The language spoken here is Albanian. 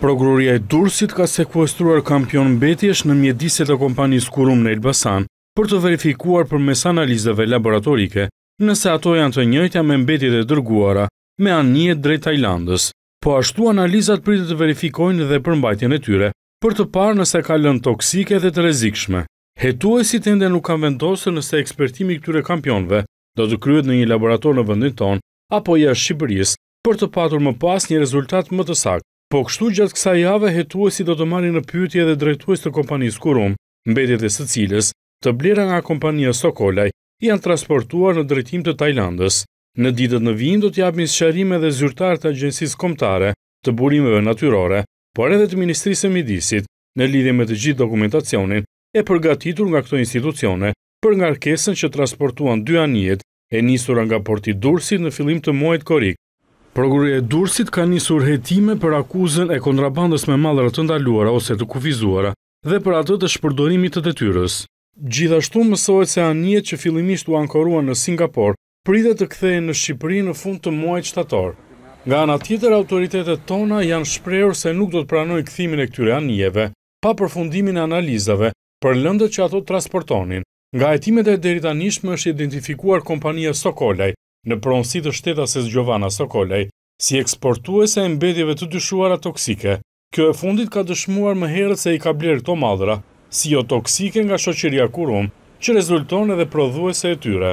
Prokuroria e Durrësit ka sekuestruar kampion mbetjesh në mjediset e kompanisë Kurum në Elbasan për të verifikuar përmes analizave laboratorike nëse ato janë të njëjta me mbetjet e dërguara me anije drejt Tajlandës. Po ashtu analizat pritet të verifikojnë dhe përmbajtjen e tyre për të parë nëse ka lëndë toksike dhe të rrezikshme. Hetuesit ende nuk kanë vendosur nëse ekspertimi i këtyre kampionëve do të kryhet në një laborator në vendin tonë apo jashtë Shqipërisë, për të patur më pas një rezultat më të saktë. Po kështu gjatë kësaj jave hetuesit do të marrin në pyetje edhe drejtues të kompanisë Kurum, mbetjet e së cilës, të blera nga kompania Sokolaj, janë transportuar në drejtim të Tajlandës. Në ditët në vijim do të japin sqarime edhe zyrtarë të Agjencisë Kombëtare të Burimeve Natyrore, por edhe të Ministrisë së Mjedisit, në lidhje me të gjithë dokumentacionin e përgatitur nga këto institucione për ngarkesën që transportuan dy anijet e nisura nga Porti i Durrësit në fillim të muajit korrik. Prokuroria e Durrësit ka nisur hetime për akuzën e kontrabandës me mallra të ndaluara ose të kufizuara dhe për atë të shpërdorimit të detyrës. Gjithashtu mësohet se anijet që fillimisht u ankoruan në Singapor pritet të kthehen në Shqipëri në fund të muajit shtator. Nga ana tjetër, autoritetet tona janë shprehur se nuk do të pranojnë kthimin e këtyre anijeve pa përfundimin e analizave për lëndët që ato transportonin, Nga hetimet e deritanishme është identifikuar kompania Sokolaj, në pronësi të shtetases Gjovana Sokolaj, si eksportuese e mbetjeve të dyshuara toksike. Kjo e fundit ka dëshmuar më herët se i ka blerë këto mallra si jo toksike nga shoqëria Kurum, që rezulton edhe prodhuese e tyre.